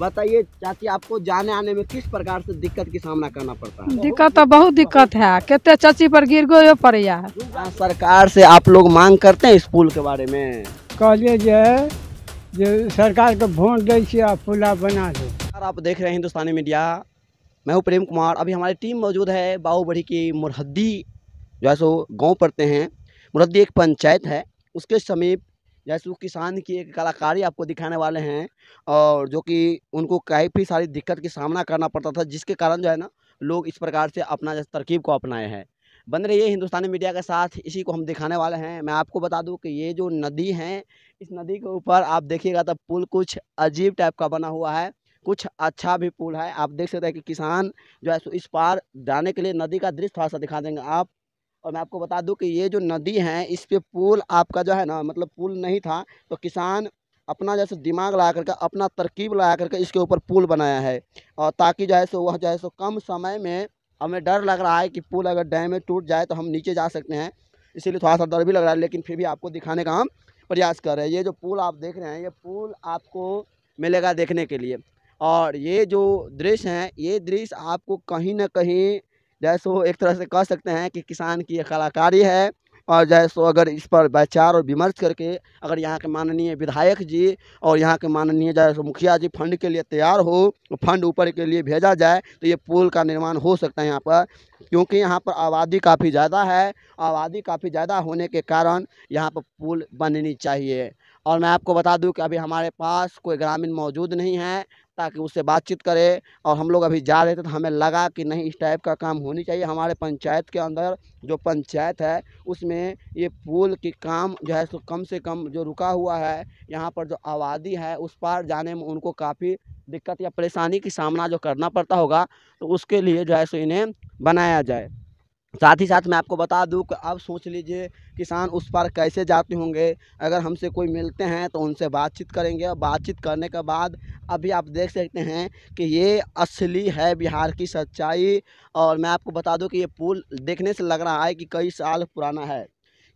बताइए चाची आपको जाने आने में किस प्रकार से दिक्कत की सामना करना पड़ता है? दिक्कत तो बहुत दिक्कत है। केते चाची पर गिर गयो पड़ैया आ, सरकार से आप लोग मांग करते हैं स्कूल के बारे में? कहलिए जे जे सरकार के वोट दै छियै आ पुला बना दो। आप देख रहे हैं हिंदुस्तानी मीडिया। मैं हूँ प्रेम कुमार। अभी हमारी टीम मौजूद है बाहुबड़ी की मुरहद्दी जो है सो गाँव पड़ते हैं। मुरहद्दी एक पंचायत है। उसके समीप जैसे वो किसान की एक कलाकारी आपको दिखाने वाले हैं और जो कि उनको काफ़ी सारी दिक्कत की सामना करना पड़ता था, जिसके कारण जो है ना, लोग इस प्रकार से अपना जैसे तरकीब को अपनाए हैं। बन रही है हिंदुस्तानी मीडिया के साथ, इसी को हम दिखाने वाले हैं। मैं आपको बता दूँ कि ये जो नदी है, इस नदी के ऊपर आप देखिएगा तो पुल कुछ अजीब टाइप का बना हुआ है, कुछ अच्छा भी पुल है। आप देख सकते हैं कि किसान जो है सो इस पार जाने के लिए नदी का दृश्य थोड़ा सा दिखा देंगे आप। और मैं आपको बता दूँ कि ये जो नदी है, इस पर पुल आपका जो है ना मतलब पुल नहीं था तो किसान अपना जैसे दिमाग लगा करके, अपना तरकीब लगा करके इसके ऊपर पुल बनाया है। और ताकि जो है सो, वह जो है सो, कम समय में हमें डर लग रहा है कि पुल अगर डैम में टूट जाए तो हम नीचे जा सकते हैं। इसीलिए थोड़ा सा डर भी लग रहा है, लेकिन फिर भी आपको दिखाने का हम प्रयास कर रहे हैं। ये जो पुल आप देख रहे हैं, ये पुल आपको मिलेगा देखने के लिए। और ये जो दृश्य हैं, ये दृश्य आपको कहीं ना कहीं जैसे वो एक तरह से कह सकते हैं कि किसान की कलाकारी है। और जो सो अगर इस पर विचार और विमर्श करके अगर यहाँ के माननीय विधायक जी और यहाँ के माननीय जैसे मुखिया जी फंड के लिए तैयार हो फंड ऊपर के लिए भेजा जाए तो ये पुल का निर्माण हो सकता है यहाँ पर। क्योंकि यहाँ पर आबादी काफ़ी ज़्यादा है, आबादी काफ़ी ज़्यादा होने के कारण यहाँ पर पुल बननी चाहिए। और मैं आपको बता दूँ कि अभी हमारे पास कोई ग्रामीण मौजूद नहीं है, ताकि उससे बातचीत करे और हम लोग अभी जा रहे थे तो हमें लगा कि नहीं, इस टाइप का काम होनी चाहिए। हमारे पंचायत के अंदर जो पंचायत है, उसमें ये पुल की काम जो है सो कम से कम जो रुका हुआ है, यहाँ पर जो आबादी है, उस पार जाने में उनको काफ़ी दिक्कत या परेशानी की सामना जो करना पड़ता होगा तो उसके लिए जो है सो इन्हें बनाया जाए। साथ ही साथ मैं आपको बता दूँ कि अब सोच लीजिए किसान उस पार कैसे जाते होंगे। अगर हमसे कोई मिलते हैं तो उनसे बातचीत करेंगे और बातचीत करने के बाद अभी आप देख सकते हैं कि ये असली है बिहार की सच्चाई और मैं आपको बता दूँ कि ये पुल देखने से लग रहा है कि कई साल पुराना है।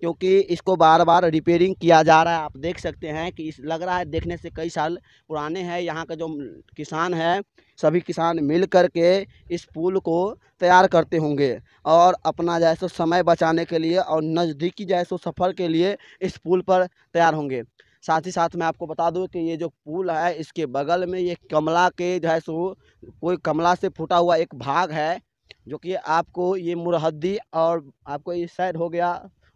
क्योंकि इसको बार बार रिपेयरिंग किया जा रहा है। आप देख सकते हैं कि इस, लग रहा है देखने से कई साल पुराने हैं। यहाँ का जो किसान है, सभी किसान मिल कर के इस पुल को तैयार करते होंगे और अपना जैसे समय बचाने के लिए और नज़दीकी जैसे सफ़र के लिए इस पुल पर तैयार होंगे। साथ ही साथ मैं आपको बता दूँ कि ये जो पुल है, इसके बगल में ये कमला के जो है सो, कोई कमला से फूटा हुआ एक भाग है, जो कि आपको ये मुरहद्दी और आपको इस साइड हो गया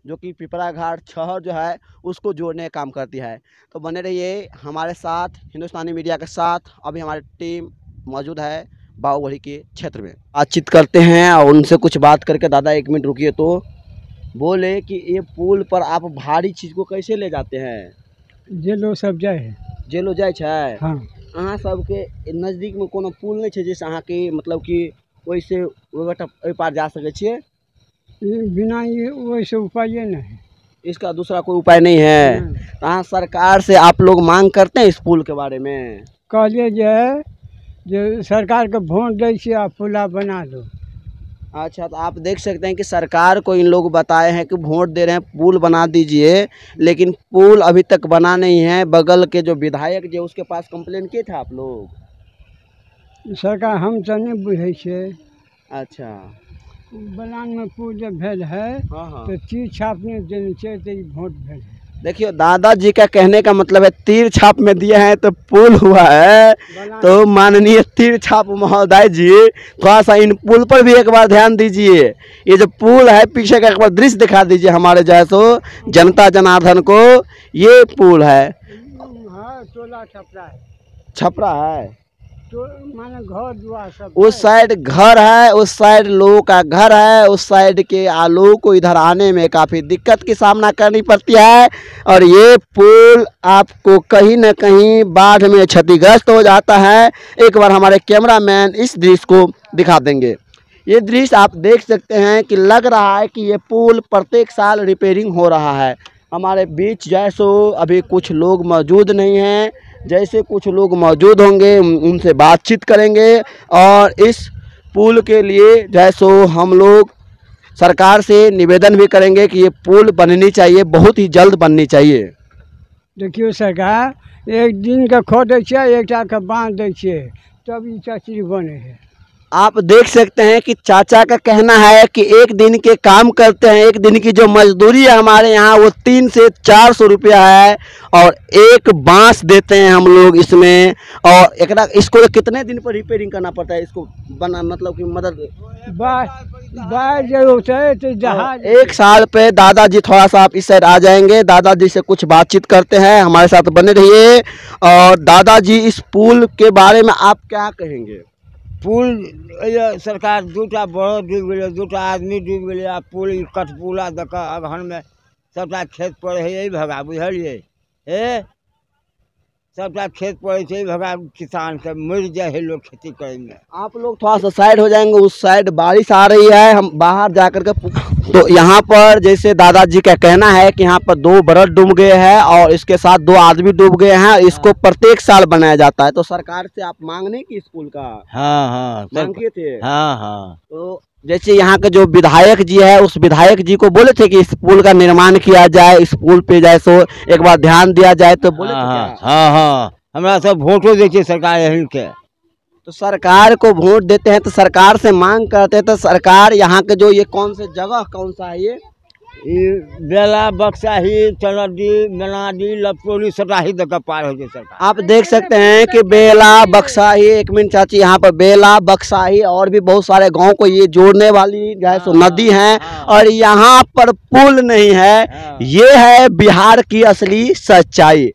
जो कि पिपरा घाट शहर जो है उसको जोड़ने का काम करती है। तो बने रहिए हमारे साथ हिंदुस्तानी मीडिया के साथ। अभी हमारी टीम मौजूद है बाहुबली के क्षेत्र में। बातचीत करते हैं और उनसे कुछ बात करके दादा एक मिनट रुकिए तो। बोले कि ये पुल पर आप भारी चीज़ को कैसे ले जाते हैं? जे लोग सब जाए। है जेलो जाए छै? हाँ। अहाँ सबके नज़दीक में कोनो पुल नहीं छै जाहिसँ अहाँके मतलब कि ओहिसँ ओहि पार जा सकै छियै? बिना ये वैसे उपाय नहीं। है इसका दूसरा कोई उपाय नहीं है। अहाँ सरकार से आप लोग मांग करते हैं इस पुल के बारे में? कहलिए जे जे सरकार के वोट दै छियै आ पुला बना दो। अच्छा तो आप देख सकते हैं कि सरकार को इन लोग बताए हैं कि वोट दे रहे हैं पुल बना दीजिए लेकिन पुल अभी तक बना नहीं है। बगल के जो विधायक जो उसके पास कंप्लेन किए थे आप लोग? सरकार हम तो नहीं बुझे अच्छा। बलान में पुल जब भेल है हाँ हाँ। तो तीर छापने देने चाहिए तो वोट भेल है। देखिए दादाजी का कहने का मतलब है तीर छाप में दिए हैं तो पुल हुआ है। तो माननीय तीर छाप महोदय जी थोड़ा सा इन पुल पर भी एक बार ध्यान दीजिए। ये जो पुल है पीछे का एक बार दृश्य दिखा दीजिए हमारे जो है सो जनता जनार्दन को। ये पुल है। हाँ छपरा है। छपरा है। तो माने घर दुआर सब उस साइड घर है उस साइड लोगों का घर है उस साइड के आलू को इधर आने में काफ़ी दिक्कत की सामना करनी पड़ती है। और ये पुल आपको कहीं न कहीं बाढ़ में क्षतिग्रस्त हो जाता है। एक बार हमारे कैमरामैन इस दृश्य को दिखा देंगे। ये दृश्य आप देख सकते हैं कि लग रहा है कि ये पुल प्रत्येक साल रिपेयरिंग हो रहा है। हमारे बीच जैसो अभी कुछ लोग मौजूद नहीं हैं। जैसे कुछ लोग मौजूद होंगे उनसे बातचीत करेंगे और इस पुल के लिए जैसो हम लोग सरकार से निवेदन भी करेंगे कि ये पुल बननी चाहिए, बहुत ही जल्द बननी चाहिए। देखियो सरकार, एक दिन के खोदै छियै एकटा के बाँध दै तब ई चचरी बनै है। आप देख सकते हैं कि चाचा का कहना है कि एक दिन के काम करते हैं एक दिन की जो मजदूरी है हमारे यहाँ वो तीन से चार सौ रुपया है और एक बाँस देते हैं हम लोग इसमें। और एक इसको कितने दिन पर रिपेयरिंग करना पड़ता है? इसको बना मतलब कि मदद तो एक साल पे दादाजी थोड़ा सा आप इस साइड आ जाएँगे। दादाजी से कुछ बातचीत करते हैं हमारे साथ बने रहिए। और दादाजी इस पुल के बारे में आप क्या कहेंगे? पुल सरकार दूटा बड़द डूबि गेलै, दूटा आदमी डूबि गए आ पुल कठपुला दऽ कऽ अगहनमे सभटा खेत पर है भगा बुझलियै। हे? सभटा खेत पड़ै छै यही भगा किसानके मरि जाइ है लोग खेती करैमे आप लोग थोड़ा सा साइड हो जाएँगे उस साइड बारिश आ रही है हम बाहर जाकर के तो यहाँ पर जैसे दादाजी का कहना है कि यहाँ पर दो बरस डूब गए हैं और इसके साथ दो आदमी डूब गए हैं इसको प्रत्येक साल बनाया जाता है। तो सरकार से आप मांगने की स्कूल का हाँ हाँ। मांग थे? हाँ हाँ। तो जैसे यहाँ के जो विधायक जी है उस विधायक जी को बोले थे कि इस पुल का निर्माण किया जाए इस पुल पे जाए सो एक बार ध्यान दिया जाए तो बोले थे हाँ हाँ हाँ हमरा सब वोटो देखिए सरकार के तो सरकार को वोट देते हैं तो सरकार से मांग करते हैं तो सरकार यहाँ के जो ये कौन से जगह कौन सा है ये? बेला बक्साही चनदी मनादी लपटोली सटाही दऽ पार हो गई सरकार आप देख सकते हैं कि बेला बक्साही एक मिनट चाची यहाँ पर बेला बक्साही और भी बहुत सारे गाँव को ये जोड़ने वाली जो है सो हाँ, नदी है हाँ। और यहाँ पर पुल नहीं है हाँ। ये है बिहार की असली सच्चाई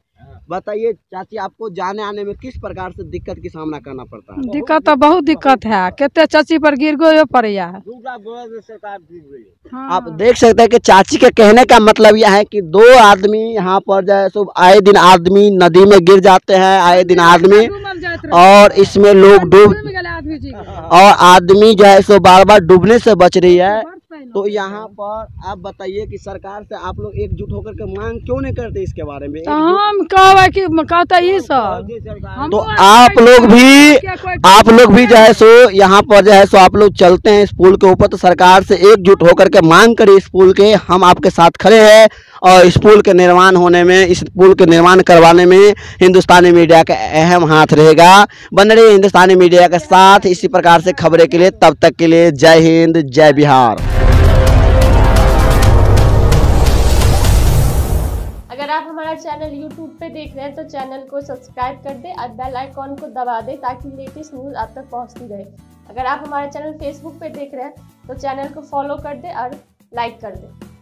बताइए चाची आपको जाने आने में किस प्रकार से दिक्कत की सामना करना पड़ता है? दिक्कत तो बहुत दिक्कत है। केते चाची पर गिर गयो गेलै हाँ। आप देख सकते हैं कि चाची के कहने का मतलब यह है कि दो आदमी यहाँ पर जो है सो आए दिन आदमी नदी में गिर जाते हैं आए दिन आदमी और इसमें लोग डूब और आदमी जो है सो बार बार डूबने से बच रही है। तो यहाँ पर आप बताइए कि सरकार से आप लोग एकजुट होकर के मांग क्यों नहीं करते इसके बारे में? तो हम कहते ई सब? तो आप लोग भी आप लोग भी जो है? सो यहाँ पर जो है सो आप लोग चलते हैं इस पुल के ऊपर तो सरकार से एकजुट होकर के मांग करें इस पुल के। हम आपके साथ खड़े हैं और इस पुल के निर्माण होने में इस पुल के निर्माण करवाने में हिंदुस्तानी मीडिया का अहम हाथ रहेगा। बन रही हिंदुस्तानी मीडिया के साथ इसी प्रकार से खबरें के लिए तब तक के लिए जय हिंद जय बिहार। आप हमारा चैनल YouTube पे देख रहे हैं तो चैनल को सब्सक्राइब कर दें और बेल आइकॉन को दबा दें ताकि लेटेस्ट न्यूज़ आप तक पहुँचती रहे। अगर आप हमारा चैनल Facebook पे देख रहे हैं तो चैनल को फॉलो कर दें और लाइक कर दें।